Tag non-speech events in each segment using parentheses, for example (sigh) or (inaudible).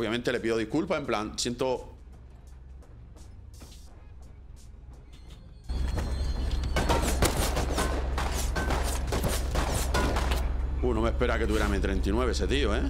Obviamente le pido disculpas, en plan, siento... Uh, no me espera que tuviera M39 ese tío, ¿eh?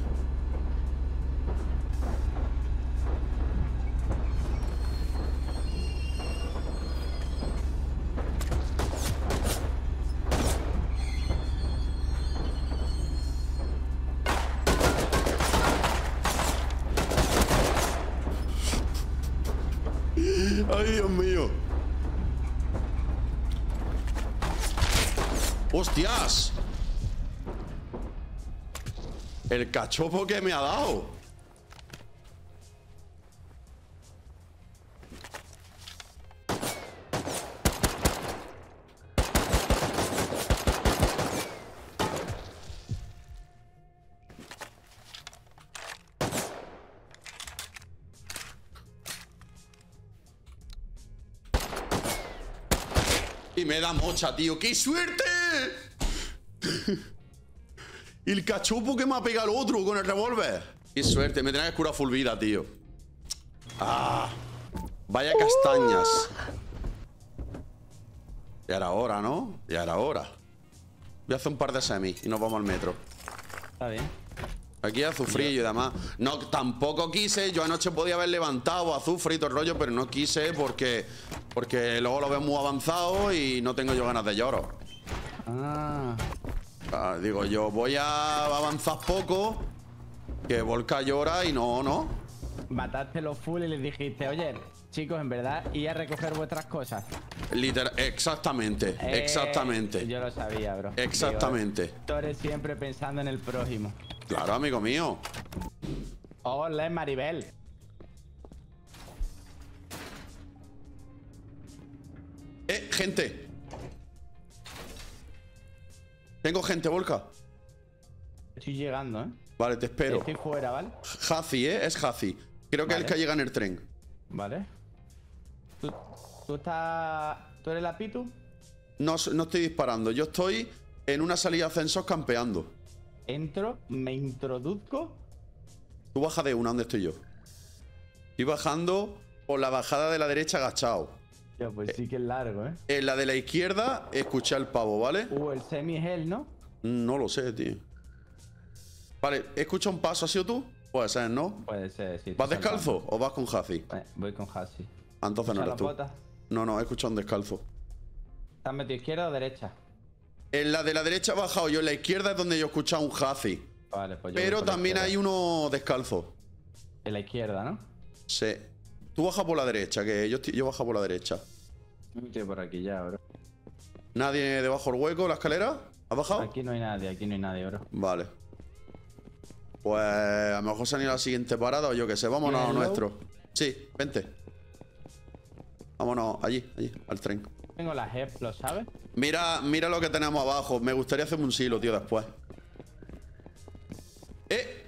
El cachopo que me ha dado. Y me da mocha, tío. ¡Qué suerte! Y el cachopo que me ha pegado el otro con el revólver. ¡Qué suerte! Me tenía que curar full vida, tío. ¡Ah! Vaya castañas. Ya era hora, ¿no? Ya era hora. Voy a hacer un par de semis y nos vamos al metro. Está bien. Aquí azufrillo y demás. No, tampoco quise. Yo anoche podía haber levantado azufre y todo el rollo, pero no quise porque, porque luego lo veo muy avanzado y no tengo yo ganas de lloro. Ah. Ah, digo, yo voy a avanzar poco, que Volca llora y no, no. Mataste los full y les dijiste, oye, chicos, en verdad, y a recoger vuestras cosas. Literal, exactamente, Eh, exactamente. Yo lo sabía, bro. Exactamente. Digo, tú eres siempre pensando en el prójimo. Claro, amigo mío. Hola, Maribel. Eh, gente. Tengo gente, Volca. Estoy llegando, ¿eh? Vale, te espero. Estoy fuera, ¿vale? Hazi, ¿eh? Es Hazi. Creo que es el que llega en el tren. Vale. ¿Tú, tú estás... ¿Tú eres la Pitu? No, no estoy disparando. Yo estoy en una salida de ascensos campeando. Entro, me introduzco. Tú baja de una, ¿dónde estoy yo? Estoy bajando por la bajada de la derecha agachado. Yo, pues sí que es largo, ¿eh? En la de la izquierda escuché al pavo, ¿vale? Uh, el semi es él, ¿no? No lo sé, tío. Vale, escucha un paso, ¿has sido tú? Puede ser, ¿no? Puede ser, sí. ¿Vas descalzo o vas con Hazi? Eh, voy con Hasi. Ah, Entonces no ¿Echa eres tú. botas? No, no, he escuchado un descalzo. ¿Estás metido izquierda o derecha? En la de la derecha he bajado yo, en la izquierda es donde yo he escuchado un Hazi. Vale, pues yo Pero también hay uno descalzo. En la izquierda, ¿no? Sí. Tú bajas por la derecha, que yo, estoy- yo bajo por la derecha. Estoy por aquí ya, bro. ¿Nadie debajo del hueco, la escalera? ¿Has bajado? Aquí no hay nadie, aquí no hay nadie, bro. Vale. Pues a lo mejor se han ido a la siguiente parada o yo qué sé. Vámonos a lo ¿Tienes nuestro. Sí, vente. Vámonos allí, allí, al tren. Tengo las ejemplos, ¿sabes? Mira, mira lo que tenemos abajo. Me gustaría hacerme un silo, tío, después. ¡Eh!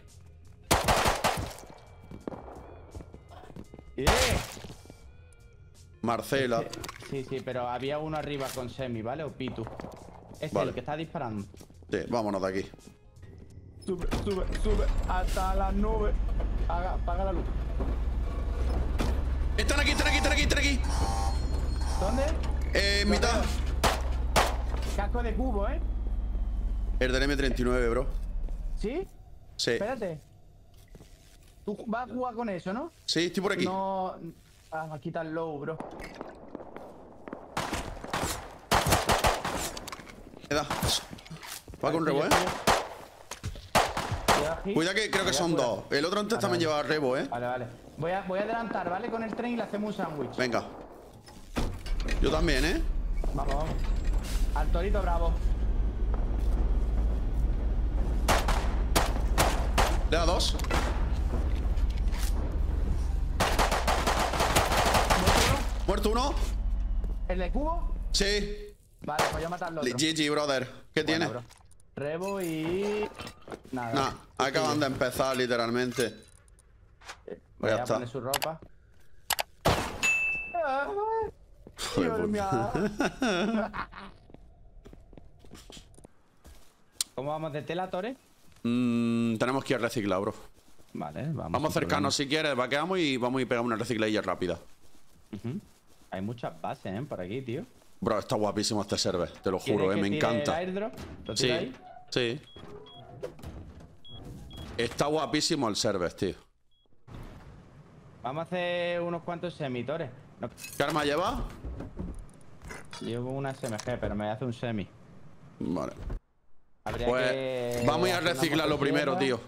¡Eh! Marcela. Sí, sí, pero había uno arriba con semi, ¿vale? O Pitu. Este Vale. el que está disparando. Sí, vámonos de aquí. Sube, sube, sube hasta la nube. Haga, apaga la luz. Están aquí, están aquí, están aquí, están aquí. ¿Dónde? Eh, en mitad. Casco de cubo, ¿eh? El del M39, bro. ¿Sí? Sí. Espérate. Tú vas a jugar con eso, ¿no? Sí, estoy por aquí. No. Ah, me quita el low, bro. Me da. Va con rebo, ¿eh? Cuida que creo que son dos. El otro antes Vale, también vale. llevaba rebo, ¿eh? Vale, vale. Voy a, voy a adelantar, ¿vale? Con el tren y le hacemos un sándwich. Venga. Yo también, ¿eh? Vamos, vamos. Al torito bravo. Le da dos. ¿Muerto uno? ¿El de cubo? Sí. Vale, voy a matarlo. GG, brother. ¿Qué Bueno, tiene? bro. Rebo y. Nada. Nah, acaban de empezar, literalmente. Voy ya a poner su ropa. Mío. (laughs) ¿Cómo vamos de tela, Tore? Mm, tenemos que ir a reciclar, bro. Vale, vamos. Vamos acercarnos si quieres, vaqueamos y vamos a ir pegando una recicladilla rápida. Hay muchas bases, ¿eh? Por aquí, tío. Bro, está guapísimo este server, te lo ¿Quieres juro, eh, que me encanta. El airdrop? ¿Lo Sí, ahí? sí. Está guapísimo el server, tío. Vamos a hacer unos cuantos semitores. No, ¿Qué arma lleva? llevo una SMG, pero me hace un semi. Vale. Habría Pues que vamos a ir a hacer una reciclarlo primero, tío.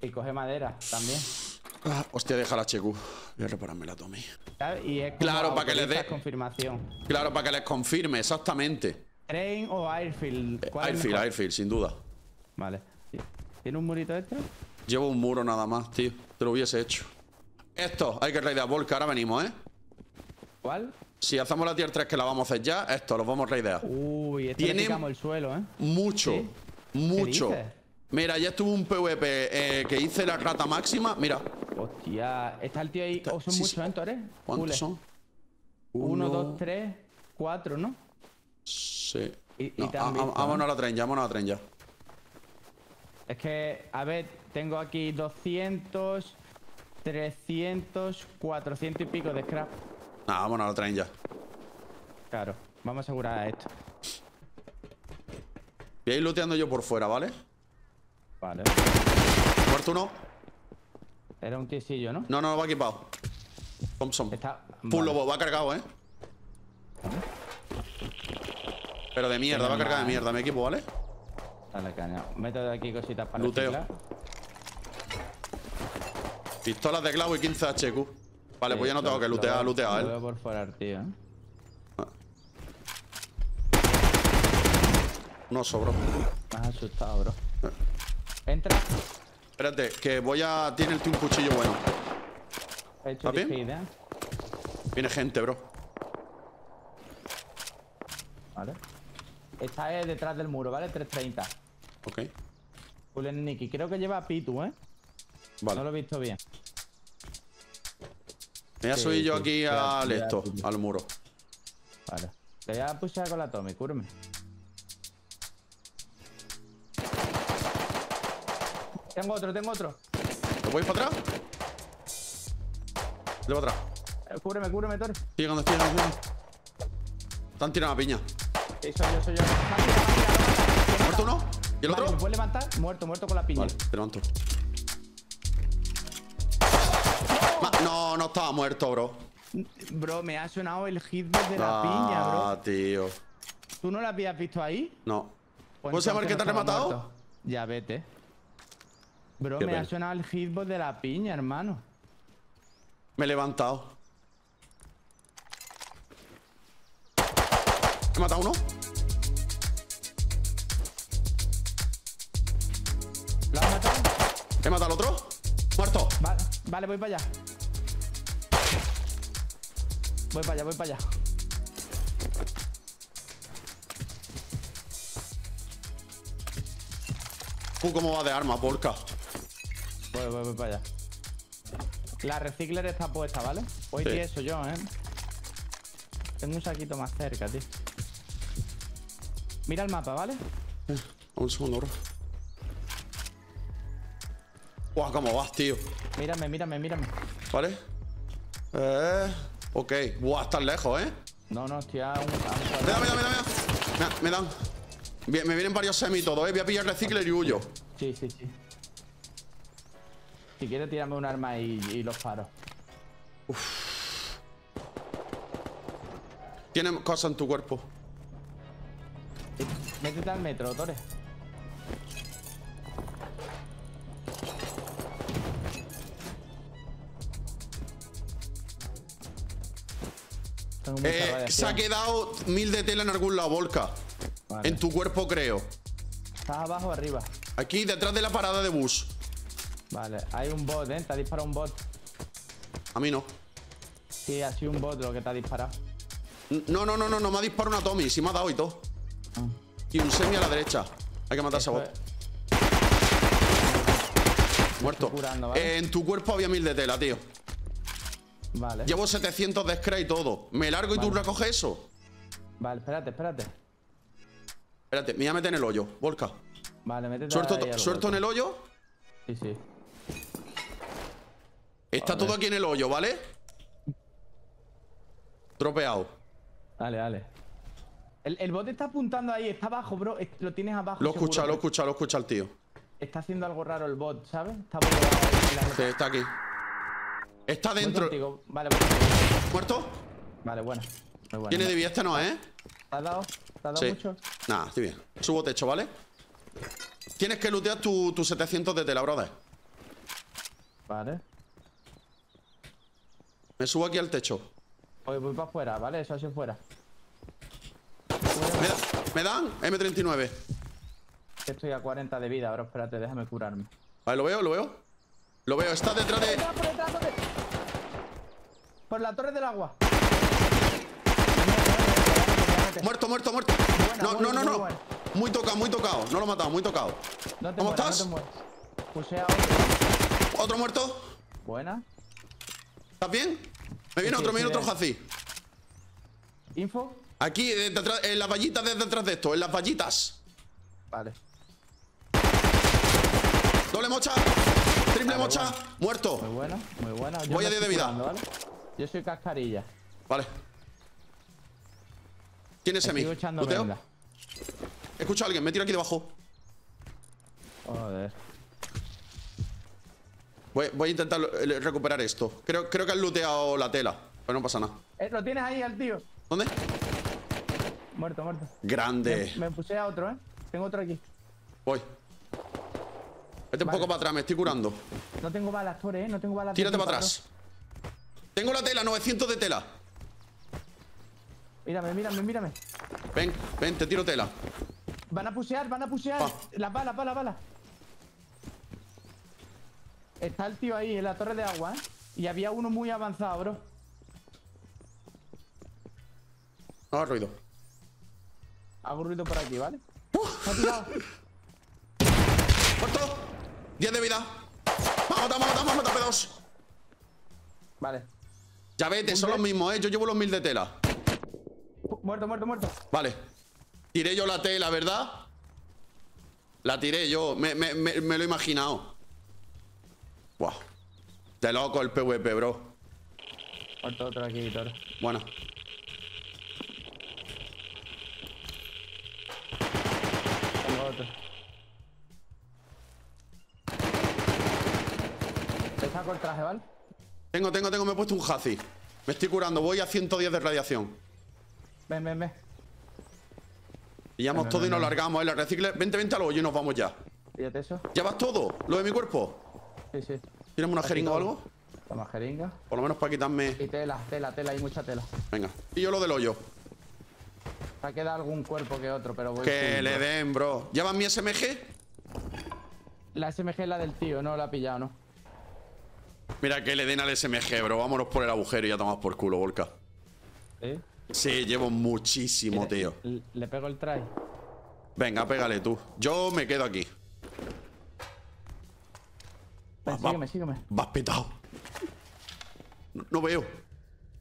Y coge madera también. Ah, hostia, deja la HQ. Voy a repararme la Tommy. Y es Claro, para que le autorizas dé- confirmación. Claro, para que les confirme, exactamente. ¿Train o Airfield? ¿Cuál es Airfield? Airfield, sin duda. Vale. ¿Tiene un murito extra? Llevo un muro nada más, tío. Te lo hubiese hecho. Esto, hay que raidear Volca. Ahora venimos, ¿eh? ¿Cuál? Si hacemos la tier 3 que la vamos a hacer ya, esto, los vamos a raidear. Uy, este Tiene- el suelo, ¿eh? Mucho, ¿Sí? mucho. Mira, ya estuvo un PvP eh, que hice la rata máxima. Mira, Hostia, está el tío ahí. Oh, son Sí, muchos, sí. ¿eh, Torres? ¿cuántos son? Uno, dos, tres, cuatro, ¿no? Sí. Y- No, a- a- visto, vámonos ¿no? a la tren ya, vámonos a la tren ya. Es que, a ver, tengo aquí 200, 300, 400 y pico de scrap. Nah, vámonos a la tren ya. Claro, vamos a asegurar esto. Voy a ir looteando yo por fuera, ¿vale? Vale. Muerto uno. Era un tiesillo, ¿no? No, no, va equipado. Thompson. Está. Full vale. lobo, va cargado, ¿eh? Pero de mierda, va Tiene cargado de mierda, me equipo, ¿vale? Dale caña. Meto de aquí cositas para Luteo. reciclar. Pistolas de clavo y 15 HQ. Vale, pues ya no tengo lo- que lo lootear, lootear, Lo ¿eh? tío. ¿eh? No sobró. Me has asustado, bro. Entra. Espérate, que voy a. Tiene el tío un cuchillo bueno. He hecho ¿Está bien? dirigir. Viene gente, bro. Vale. Está eh, detrás del muro, ¿vale? 330. Ok. Full en Nicky. Creo que lleva Pitu, ¿eh? No lo Vale. he visto bien. Me voy a subir yo aquí al esto, al muro. Vale. Te voy a pushar con la Tommy, cúrame. Tengo otro, tengo otro. ¿Lo voy para atrás? Le para atrás. Eh, Cúreme, cúreme, Tor. Estoy llegando, estoy llegando. Están tirando la piña. Sí, soy yo, soy yo. ¿Muerto uno? ¿Y el Vale, otro? ¿Me puedes levantar? Muerto, muerto con la piña. Vale, te levanto. No, no estaba muerto, bro. Bro, me ha sonado el hitbox de la piña, bro. Ah, tío. ¿Tú no la habías visto ahí? No. Pues ¿Puedo saber que te no estaba rematado? muerto. Ya vete. Bro, Qué me ha sonado el hitbox de la piña, hermano. Me he levantado. ¿He matado uno? ¿Lo has matado? ¿He matado al otro? ¿Muerto? Vale, vale, voy para allá. Voy para allá, voy para allá. Uh, ¿Cómo va de arma, porca? Voy, voy, voy para allá. La recicler está puesta, ¿vale? Hoy Sí. tieso yo, ¿eh? Tengo un saquito más cerca, tío. Mira el mapa, ¿vale? Un segundo, bro. Guau, ¿cómo vas, tío? Mírame, mírame, mírame. ¿Vale? Eh. Ok. Buah, estás lejos, ¿eh? No, no, estoy a un... a un Me cuadrado. dan, me dan, me vienen varios semi y todo, ¿eh? Voy a pillar recicler y huyo. Sí, sí, sí. Si quieres, tírame un arma y, y los paro. Tiene cosas en tu cuerpo. Métete al metro, Tore. Eh, se ha quedado mil de tela en algún lado, Volca. Vale. En tu cuerpo, creo. ¿Estás abajo o arriba? Aquí, detrás de la parada de bus. Vale, hay un bot, ¿eh? Te ha disparado un bot. A mí no. Sí, ha sido un bot lo que te ha disparado. No, no, no, no, no me ha disparado una Tommy. Sí me ha dado y todo. Y un semi a la derecha. Hay que matar a ese bot. es- Muerto. estoy curando, ¿vale? Eh, en tu cuerpo había mil de tela, tío. Vale. Llevo 700 de scray y todo. Me largo y tú recoges eso. Vale, espérate, espérate. Espérate, me voy a meter en el hoyo. Volca. Vale, métete ¿Suelto, suelto en el hoyo? Sí, sí. Está todo aquí en el hoyo, ¿vale? Tropeado. Dale, dale. El, el bot está apuntando ahí, está abajo, bro. Lo tienes abajo. Lo he seguro. lo he escuchado, lo he escuchado el tío. Está haciendo algo raro el bot, ¿sabes? Está Sí, está aquí. Está dentro. Vale, contigo. ¿Muerto? Vale, bueno. Muy bueno. Tiene de vida este no, ¿eh? ¿Te has dado? ¿Te has dado Sí. mucho? Nada, estoy bien. Subo techo, ¿vale? Tienes que lootear tus tu 700 de tela, brother. Vale. Me subo aquí al techo. Voy, voy para afuera, ¿vale? Eso hacia afuera. ¿Me, da- ¿me dan? M39. Que Estoy a 40 de vida, ahora espérate, déjame curarme. Vale, lo veo, lo veo. Lo veo, está detrás de. ¡Detrás, por detrás, por la torre del agua. Muerto, muerto, muerto. Buena, No, muy no, no, no. Muy tocado, muy tocado. No lo he matado, muy tocado. No ¿Cómo mueras, estás? no te. Pusea otro. ¿Otro muerto? Buena. ¿Estás bien? Me viene Sí, otro, me viene sí, otro. Jaci. Info. Aquí, de detrás- en las vallitas de detrás de esto, en las vallitas. Vale. Doble mocha. Triple Vale, mocha. bueno. Muerto. Muy buena, muy buena. Yo Voy a 10 de vida. curando, ¿vale? Yo soy cascarilla. Vale. ¿Quién es Emi? Escucho a alguien, me tiro aquí debajo. Joder. Voy, voy a intentar eh, recuperar esto. Creo, creo que han looteado la tela. Pero no pasa nada. Eh, lo tienes ahí al tío. ¿Dónde? Muerto, muerto. Grande. Me, me puse a otro, ¿eh? Tengo otro aquí. Voy. Vete un poco para atrás, me estoy curando. No tengo balas, Tore, ¿eh? No tengo balas. Tírate para 24. atrás. Tengo la tela, 900 de tela. Mírame, mírame, mírame. Ven, ven, te tiro tela. Van a pusear, van a pusear. Va. Las balas, balas, balas. Está el tío ahí en la torre de agua, ¿eh? Y había uno muy avanzado, bro. No hagas ruido. Hago ruido por aquí, ¿vale? Ha tirado. ¡Muerto! 10 de vida. Vamos, vamos, vamos, vamos, pedos. Vale. Ya vete, son los mismos, ¿eh? Yo llevo los mil de tela. Muerto, muerto, muerto. Vale. Tiré yo la tela, ¿verdad? La tiré yo. Me, me- me- me lo he imaginado. Buah. De loco el PvP, bro. Muerto otro aquí, Toro. Bueno. Tengo otro. Te saco el traje, ¿vale? Tengo, tengo, tengo. Me he puesto un Hazi. Me estoy curando. Voy a 110 de radiación. Ven, ven, ven. Pillamos todo y no, nos no. largamos. ¿eh? La recicle. Vente, vente al hoyo y nos vamos ya. Fíjate eso. ¿Llevas todo? ¿Lo de mi cuerpo? Sí, sí. ¿Tienes una jeringa o algo? Toma jeringa. Por lo menos para quitarme. Y tela, tela, tela, hay mucha tela. Venga. Y yo lo del hoyo. Te ha quedado algún cuerpo que otro, pero voy Que le bro. den, bro. ¿Llevas mi SMG? La SMG es la del tío, no la ha pillado, ¿no? Mira que le den al SMG, bro. Vámonos por el agujero y ya tomamos por culo, Volca. ¿Sí? Sí, llevo muchísimo, tío. Le, le pego el try. Venga, pégale tú. Yo me quedo aquí. Ven, va. sígueme, sígueme. Vas petado. No, no veo.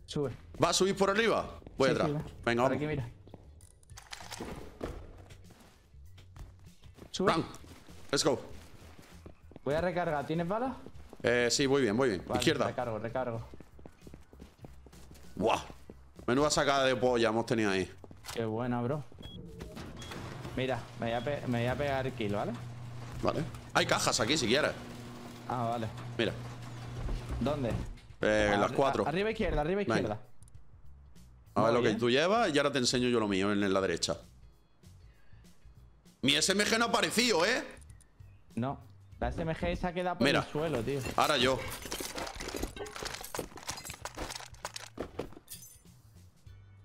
Sube. ¿Vas a subir por arriba? Voy Sí, atrás. sí, ven. Venga, Por vamos. aquí, mira. Sube. Run. Let's go. Voy a recargar. ¿Tienes balas? Eh, sí, voy bien, voy bien. Vale, Izquierda. Recargo, recargo. Buah. Menuda sacada de polla hemos tenido ahí. Qué buena, bro. Mira, me voy a, pe- me voy a pegar el kill, ¿vale? Vale. Hay cajas aquí si quieres. Ah, vale. Mira. ¿Dónde? Eh, Ah, las cuatro. a- Arriba izquierda, arriba izquierda. A ver lo que tú llevas y ahora te enseño yo lo mío en, en la derecha. Mi SMG no ha aparecido, ¿eh? No. La SMG se ha quedado por Mira. el suelo, tío. Ahora yo.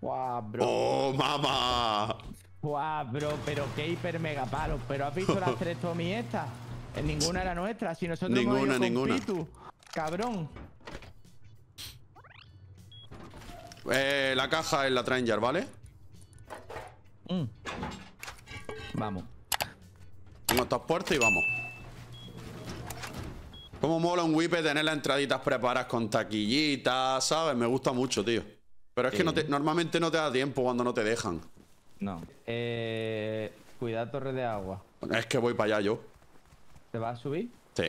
Guau, bro. ¡Oh, mamá! Guau, bro, pero qué hiper mega palo. Pero has visto las (laughs) tres Tommy estas. En ninguna era nuestra. Si nosotros hemos Ninguna, ido con ninguna. Pitu. Cabrón. Eh, la caja en la Tranger, ¿vale? Mm. Vamos. Tengo estas puertas y vamos. Como mola un whip tener las entraditas preparadas con taquillitas, ¿sabes? Me gusta mucho, tío. Pero es que no te- normalmente no te da tiempo cuando no te dejan. No. Eh. Cuidado, torre de agua. Es que voy para allá yo. ¿Te vas a subir? Sí,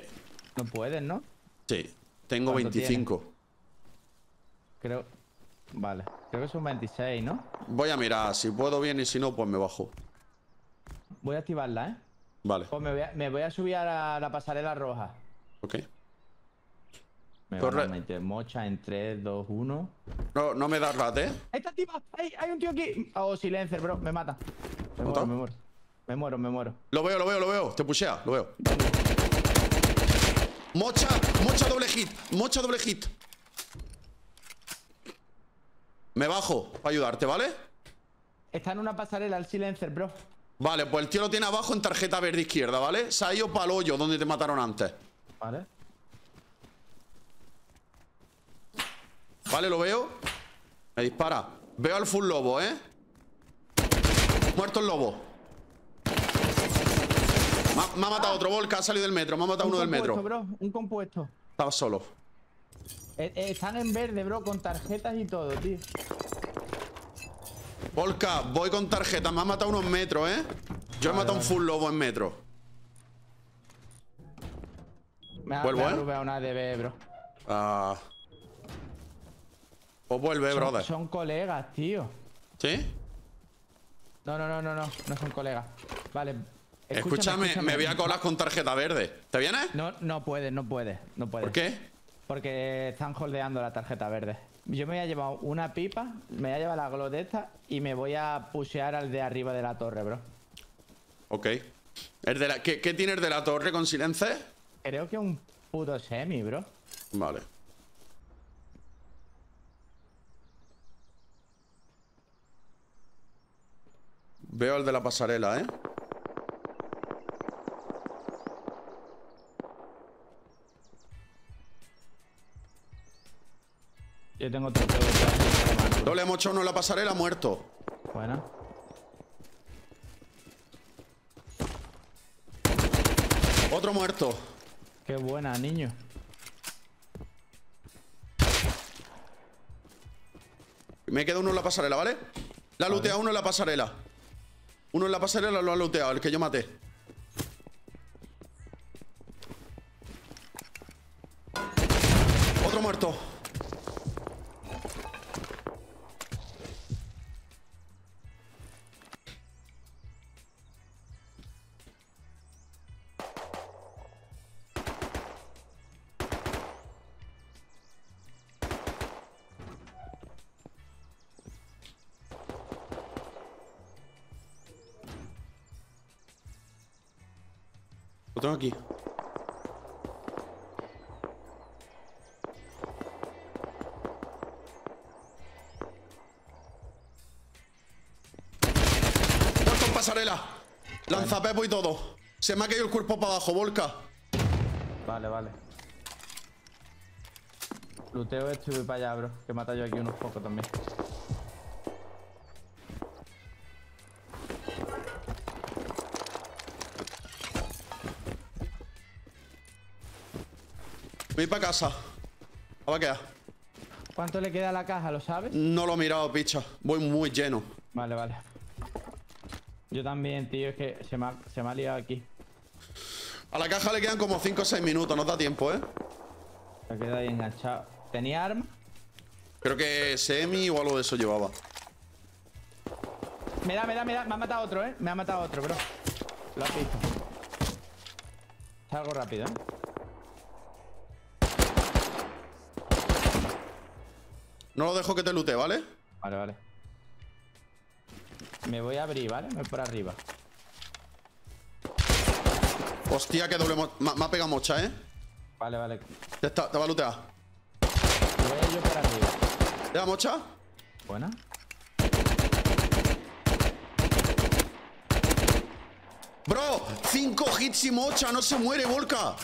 No puedes, ¿no? sí. Tengo ¿Cuánto 25. Creo. Vale. Creo que son 26, ¿no? Voy a mirar. Si puedo bien y si no, pues me bajo. Voy a activarla, ¿eh? Vale. Pues me voy a, me voy a subir a la, la pasarela roja. Ok. Me Corre. van a meter mocha en 3, 2, 1. No, no me das rat, ¿eh? ¡Ahí está activa! ¡Hay, hay un tío aquí! Oh, silencer, bro. Me mata. Me muero, me muero. Me muero, me muero. Lo veo, lo veo, lo veo. Te pushea, lo veo. Mocha, mocha doble hit. Mocha doble hit. Me bajo para ayudarte, ¿vale? Está en una pasarela el silencer, bro. Vale, pues el tío lo tiene abajo en tarjeta verde izquierda, ¿vale? Se ha ido para el hoyo donde te mataron antes. Vale. Vale, lo veo. Me dispara. Veo al full lobo, ¿eh? Muerto el lobo. Me ha, matado otro volca, ha salido del metro. Me ha matado Un uno del metro. bro. Un compuesto. Estaba solo. Eh, eh, están en verde, bro, con tarjetas y todo, tío. Volca, voy con tarjeta. Me ha matado unos metros, ¿eh? Yo he Vale, matado un vale. full lobo en metro. Me ha, Vuelvo, me ¿eh? una DB, bro. Ah. Pues vuelve, Son, brother. son colegas, tío. ¿Sí? No, no, no, no, no. No son colegas. Vale. Escúchame, me voy a colar con tarjeta verde. ¿Te vienes? No, no puedes, no puedes, no puedes. ¿Por qué? Porque están holdeando la tarjeta verde. Yo me voy a llevar una pipa, me voy a llevar la glow de esta y me voy a pushear al de arriba de la torre, bro. Ok. El de la- ¿qué, qué tiene el de la torre con silencio? Creo que un puto semi, bro. Vale. Veo el de la pasarela, ¿eh? Yo tengo otro mano. Doble uno en la pasarela, muerto. Bueno. Otro muerto. Qué buena, niño. Me queda uno en la pasarela, ¿vale? La ha looteado uno en la pasarela. Uno en la pasarela lo ha looteado, el que yo maté. Lo tengo aquí. Muerto en pasarela. Lanzapepo y todo. Se me ha caído el cuerpo para abajo, Volca. Vale, vale. Luteo esto y voy para allá, bro. Que mata yo aquí unos pocos también. Voy para casa. Va a quedar. ¿Cuánto le queda a la caja, lo sabes? No lo he mirado, picha. Voy muy lleno. Vale, vale. Yo también, tío, es que se me ha, se me ha liado aquí. A la caja le quedan como 5 o 6 minutos, no da tiempo, ¿eh? Se queda ahí enganchado. ¿Tenía arma? Creo que semi o algo de eso llevaba. Me da, me da, me da. Me ha matado otro, ¿eh? Me ha matado otro, bro. Lo has visto. Salgo rápido, ¿eh? No lo dejo que te lute, ¿vale? Vale, vale. Me voy a abrir, ¿vale? Me voy por arriba. Hostia, que doble mo- me, ha pegado mocha, ¿eh? Vale, vale. Ya está, te va a lootear. Me voy a ir yo por arriba. ¿Te da mocha? Buena. Bro, 5 hits y mocha, no se muere, Volca.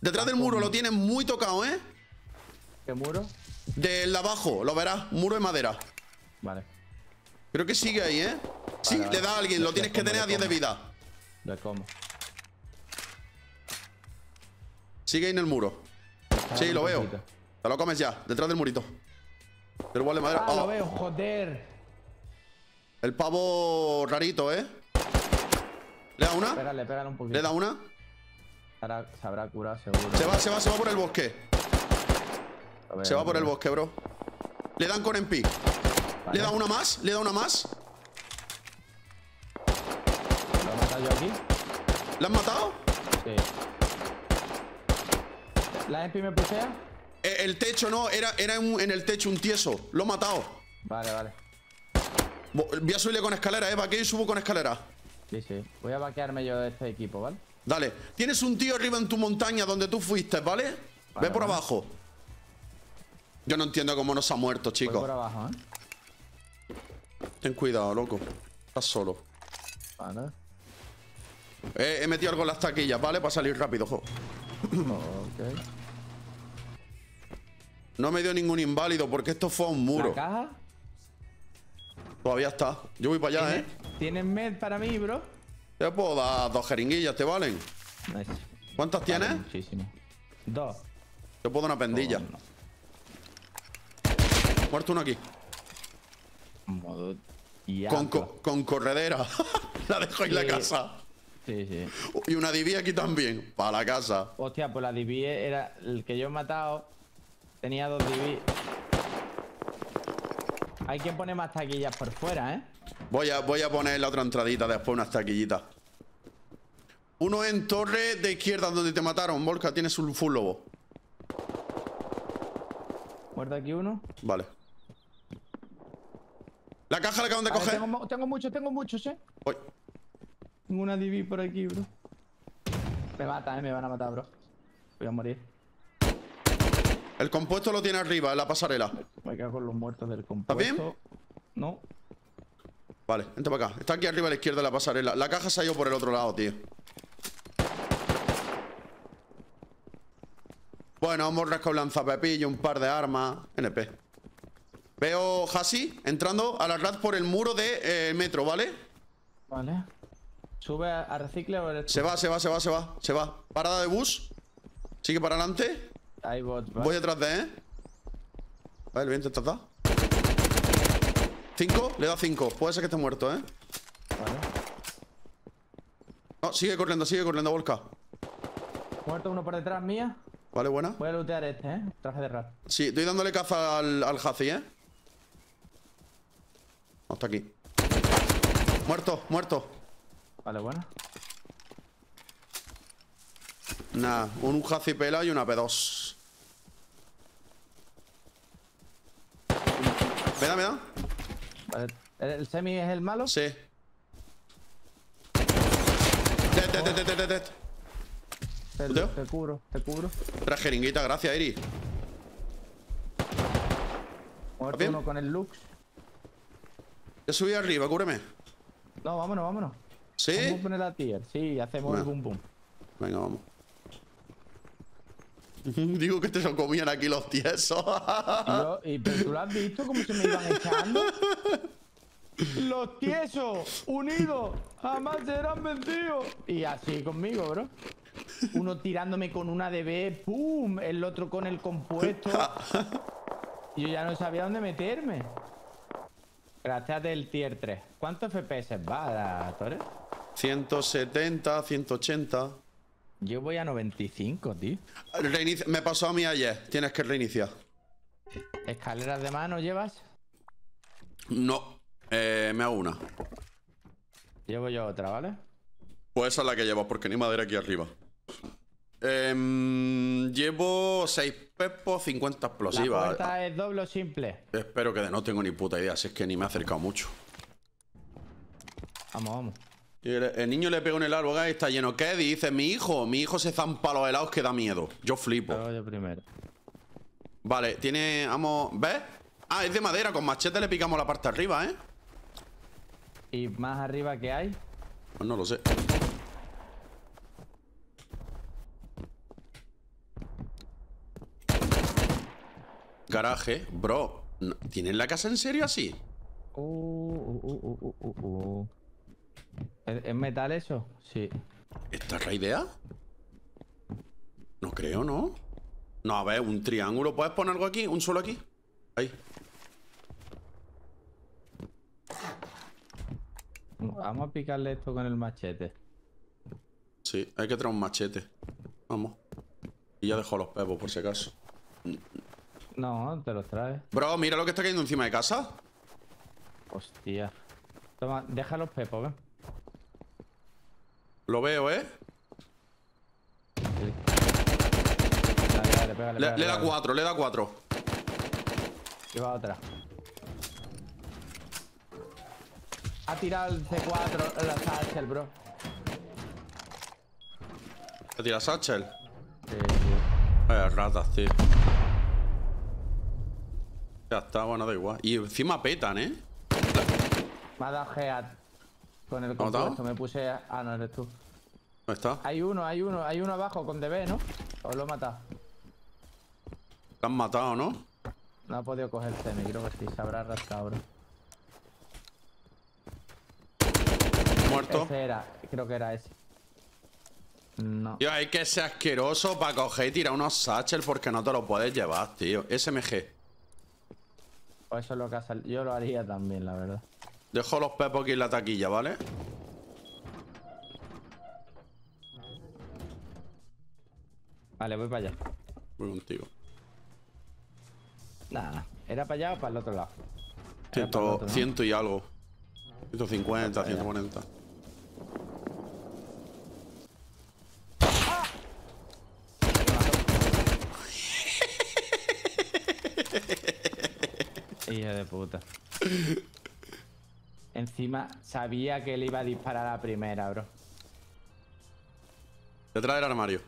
Detrás del muro, lo tienes muy tocado, ¿eh? ¿Qué muro? Del de abajo, lo verás, muro de madera. Vale. Creo que sigue ahí, ¿eh? Sí, Vale, le da a alguien, lo Le- tienes le que tener a le 10 de vida. Lo como. Sigue ahí en el muro. Sí, lo veo. poquito. Te lo comes ya, detrás del murito. Del wall de madera. Ah, Oh, lo veo, joder. el pavo rarito, ¿eh? ¿Le da una? Pégale, pégale un poquito. ¿Le da una? Ahora se habrá curado seguro. Se va, se va, se va por el bosque. Se va por el bosque, bro. Le dan con empi. Vale. Le da una más, le da una más. ¿Lo he matado yo aquí? ¿Le han matado? Sí. ¿La EMPI me pusea? Eh, el techo no, era, era en, en el techo un tieso. Lo he matado. Vale, vale. Voy a subirle con escalera, eh. ¿Para qué subo con escalera? Sí, sí. Voy a vaquearme yo de este equipo, ¿vale? Dale. Tienes un tío arriba en tu montaña donde tú fuiste, ¿vale? Vale, Ve por vale. abajo. Yo no entiendo cómo no se ha muerto, chicos. por abajo, ¿eh? Ten cuidado, loco. Estás solo. Vale. Eh, he metido algo en las taquillas, ¿vale? Para salir rápido, jo. ok. No me dio ningún inválido porque esto fue a un ¿La muro. caja? Todavía está. Yo voy para allá, ¿eh? ¿Tienes, ¿Tienes med para mí, bro? Te puedo dar dos jeringuillas, ¿te valen? Nice. ¿Cuántas tienes? Muchísimo. Dos. Te puedo dar una pendilla. Muerto uno aquí. Modo Con, co- con corredera. (laughs) la dejo en la casa. Sí, sí. Y una divi aquí también. Para la casa. Hostia, pues la DB era el que yo he matado. Tenía dos DB. Hay que poner más taquillas por fuera, ¿eh? Voy a, voy a poner la otra entradita después, unas taquillitas. Uno en torre de izquierda donde te mataron. Volca, tienes un full lobo. Muerto aquí uno. Vale. La caja la acaban de Vale, coger. tengo, tengo muchos, tengo muchos, ¿eh? Uy, Tengo una DB por aquí, bro. Me matan, ¿eh? Me van a matar, bro. Voy a morir. El compuesto lo tiene arriba, en la pasarela. Me cago con los muertos del compuesto. bien? No. Vale, vente para acá. Está aquí arriba a la izquierda de la pasarela. La caja se ha ido por el otro lado, tío. Bueno, hemos rascado lanzapepillo, un par de armas. NP. Veo Hasi entrando a la rat por el muro de eh, metro, ¿vale? Vale. Sube a, a recicle o eres? Se va, se va, se va, se va, se va. Parada de bus. Sigue para adelante. Hay ¿vale? Voy detrás de él. Vale, el viento está da. Cinco, le da cinco. Puede ser que esté muerto, ¿eh? Vale. No, sigue corriendo, sigue corriendo, Volca. Muerto uno por detrás mía. Vale, buena. Voy a lootear este, ¿eh? Traje de rat. Sí, estoy dándole caza al, al Hazi, ¿eh? Está aquí. Muerto, muerto. Vale, bueno. Nah, un Hazi pela y una P2. ¿Me da, me da? Vale. ¿El, el semi es el malo? Sí. Dead, dead, dead, dead, dead, Te, te cubro, te cubro. Tres jeringuitas, gracias, Iri. Muerto uno con el Lux. Ya subí arriba, cúbreme. No, vámonos, vámonos. ¿Sí? Vamos a poner la tier. Sí, hacemos el boom boom. Venga, vamos. (laughs) Digo que te lo comían aquí los tiesos. Y, pero tú lo has visto cómo se me iban echando. (laughs) Los tiesos, unidos, jamás serán vencidos. Y así conmigo, bro. Uno tirándome con una DB, ¡pum! El otro con el compuesto. Y Yo ya no sabía dónde meterme. Gracias del tier 3. ¿Cuántos FPS va, Torres? 170, 180. Yo voy a 95, tío. Reinicia- Me pasó a mí ayer. Tienes que reiniciar. ¿Escaleras de mano llevas? No. Eh, me hago una. Llevo yo otra, ¿vale? Pues esa es la que llevas, porque ni madera aquí arriba. Em, llevo 6 pepos, 50 ¿La explosivas. puerta es doble o simple? Espero que de no tengo ni puta idea, si es que ni me he acercado mucho. Vamos, vamos. El, el niño le pega en el árbol y está lleno. ¿Qué dice? Mi hijo, mi hijo se zampa los helados que da miedo. Yo flipo. Yo primero. Vale, tiene. Vamos. ¿Ves? Ah, es de madera, con machete le picamos la parte arriba, ¿eh? ¿Y más arriba que hay? Pues no lo sé. Garaje, bro. ¿Tienen la casa en serio así? Uh, uh, uh, uh, uh. ¿Es, es metal eso? Sí. ¿Esta es la idea? No creo, ¿no? No, a ver, un triángulo. ¿Puedes poner algo aquí? ¿Un solo aquí? Ahí. Vamos a picarle esto con el machete. Sí, hay que traer un machete. Vamos. Y ya dejo los pepos por si acaso. No, te los traes. Bro, mira lo que está cayendo encima de casa. Hostia. Toma, deja los pepos, ven. Lo veo, ¿eh? Sí. Dale, dale, pégale, Le, pégale, le da pégale. cuatro, le da cuatro. Y va otra. Ha tirado el C4, la Satchel, bro. Le tira Satchel. Sí, sí. Vaya ratas, tío. Ya está, bueno, da igual. Y encima petan, ¿eh? Me ha dado head con el compuesto. Me puse. a- Ah, no eres tú. ¿Dónde está? Hay uno, hay uno, hay uno abajo con DB, ¿no? O lo he matado. Te han matado, ¿no? No ha podido coger el semi, creo que sí, se habrá rascado, bro. Muerto. Ese era, creo que era ese. No. Tío, hay que ser asqueroso para coger y tirar unos satchel porque no te lo puedes llevar, tío. SMG. O eso es lo que ha salido. Yo lo haría también, la verdad. Dejo los pepos aquí en la taquilla, ¿vale? Vale, voy para allá. Voy contigo. Nada, ¿era para allá o para el otro lado? Ciento, otro, ¿no? ciento y algo. 150, Vaya. 140. Hijo de puta. (coughs) Encima sabía que le iba a disparar a la primera, bro. Detrás del armario.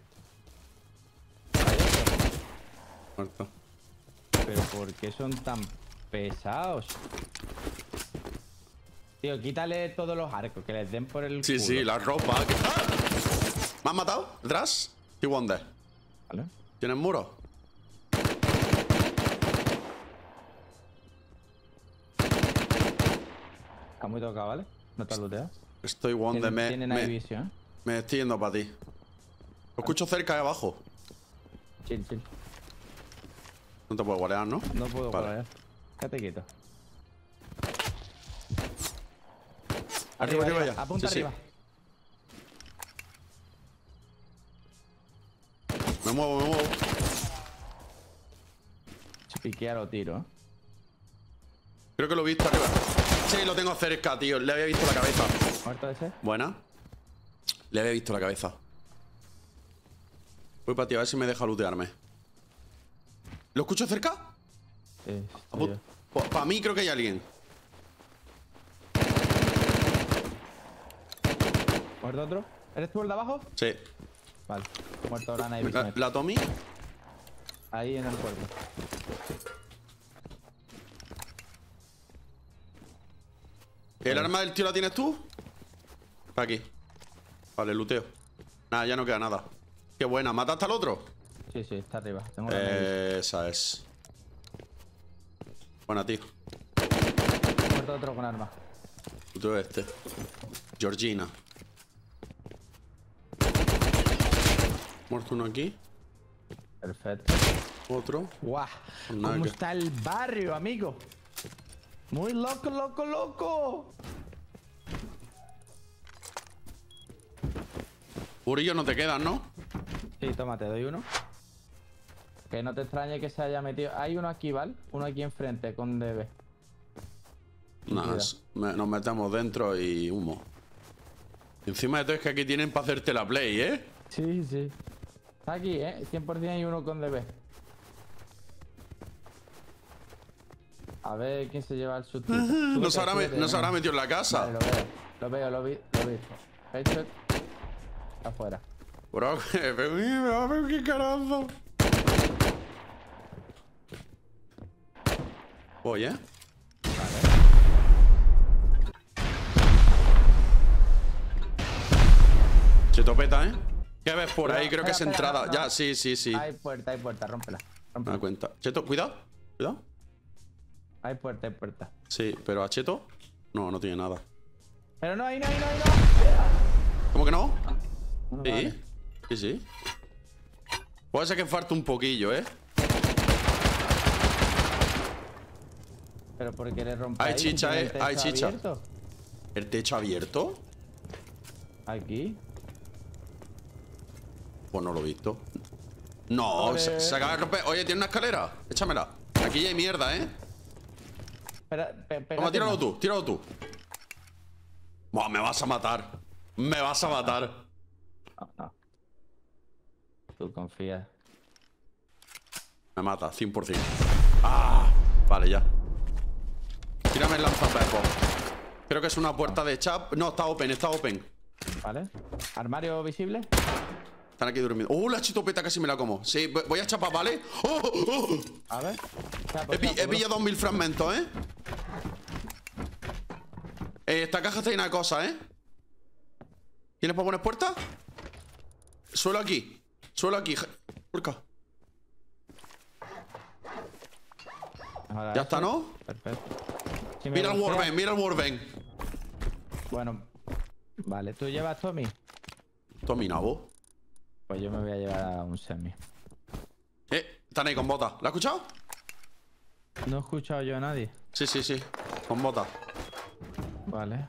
Muerto. Pero ¿por qué son tan pesados? Tío, quítale todos los arcos, que les den por el Sí, culo. sí, la ropa. ¡Ah! ¿Me has matado? ¿Detrás? ¿Qué wonder? ¿Vale? ¿Tienes muro? Está muy tocado, ¿vale? No te has looteado. Estoy wonder. Me, me, visión, ¿eh? me estoy yendo para ti. Lo escucho cerca de abajo. Chill, chill. No te puedo guardar, ¿no? No puedo Vale. guardar. Quédate quieto. Arriba, arriba ya. Apunta Sí, sí. arriba. Me muevo, me muevo. Piquear o tiro. Creo que lo he visto arriba. Sí, lo tengo cerca, tío. Le había visto la cabeza. ¿Muerto ese? Buena. Le había visto la cabeza. Voy para ti, a ver si me deja lootearme. ¿Lo escucho cerca? Sí, estoy yo. Para mí creo que hay alguien. ¿Muerto otro? ¿Eres tú el de abajo? Sí. Vale. Muerto ahora La, la Tommy. Ahí en el puerto. ¿El arma del tío la tienes tú? Está aquí. Vale, luteo. Nada, ya no queda nada. Qué buena. ¿Mataste al otro? Sí, sí, está arriba. Tengo la nave. Esa es. Buena, tío. Muerto otro con arma. Luteo este. Georgina. Muerto uno aquí. Perfecto. Otro. ¡Guau! Nada ¿Cómo está el barrio, amigo? Muy loco, loco, loco. Burillo no te quedan, ¿no? Sí, toma, te doy uno. Que no te extrañe que se haya metido. Hay uno aquí, ¿vale? Uno aquí enfrente con DB. Nada, Mira. es- me- nos metemos dentro y humo. Encima de todo es que aquí tienen para hacerte la play, ¿eh? Sí, sí. Está aquí, ¿eh? 100% hay uno con DB. A ver quién se lleva el (laughs) susto. No se habrá, me- no habrá metido en la casa. Vale, lo veo. Lo veo, lo vi, lo vi. Headshot. Afuera. Bro, que me va a ver qué carajo. Voy, ¿eh? Se topeta, ¿eh? ¿Qué ves por ahí? Creo que es entrada. Ya, sí, sí, sí. Hay puerta, hay puerta, rómpela. Me da cuenta. Cheto, cuidado. Cuidado. Hay puerta, hay puerta. Sí, pero a Cheto. No, no tiene nada. Pero no, ahí no, ahí no, ahí no. ¿Cómo que no? Sí. vale. Sí, sí. Puede ser que falte un poquillo, ¿eh? Pero ¿por qué le rompe Hay ahí? chicha, ¿Tiene eh, el hay chicha. abierto? ¿El techo abierto? Aquí. Pues no lo he visto. No, se, se acaba de romper. Oye, ¿tiene una escalera? Échamela. Aquí ya hay mierda, ¿eh? Espera, pégate tíralo más. tú, tíralo tú. Buah, me vas a matar. Me vas a matar. No, no. Tú confías. Me mata, 100%. Ah, vale, ya. Tírame el lanzapepo. Creo que es una puerta de chap. No, está open, está open. ¿Vale? ¿Armario visible? Están aquí durmiendo. ¡Uh, la chitopeta casi me la como! Sí, voy- a chapar, ¿vale? ¡Oh, oh! A ver. Chapo, He, chapo, he pillado 2000 fragmentos, ¿eh? Eh, Esta caja está llena de cosas, ¿eh? ¿Tienes para poner puertas? Suelo aquí. Suelo aquí. je- Por acá. Ahora Ya está, ¿no? Perfecto. Si Mira el Warben, mira el Warben. Bueno. Vale, ¿tú llevas Tommy? Tommy Nabo. Pues yo me voy a llevar a un semi. Eh, están ahí con botas. ¿La has escuchado? No he escuchado yo a nadie. Sí, sí, sí. Con botas. Vale.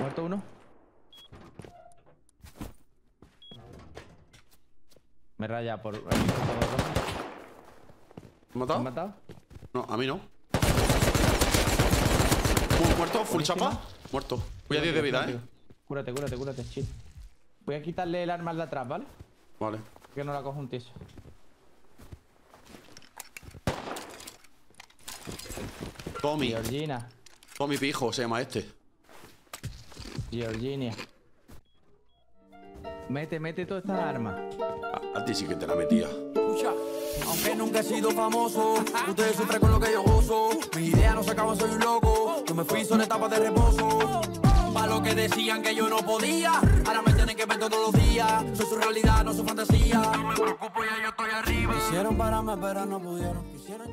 Muerto uno. Me raya por. ¿Me ¿Has matado? matado? No, a mí no. Full muerto, full Buenísima. chapa. Muerto. Voy a 10 de vida, eh. Cúrate, cúrate, cúrate, chill. Voy a quitarle el arma al de atrás, ¿vale? Vale. Que no la cojo un tiso. Tommy. Georgina. Tommy Pijo se llama este. Georginia. Mete, mete todas estas armas. A, a ti sí que te la metía. Escucha, Aunque nunca he sido famoso, ustedes sufren con lo que yo gozo. Mis ideas no se acaban, soy un loco. Yo me fui, son etapas de reposo. Que decían que yo no podía, ahora me tienen que ver todos los días. Soy su realidad, no su fantasía. No me preocupo, ya yo estoy arriba. Quisieron pararme, pero no pudieron. Quisieron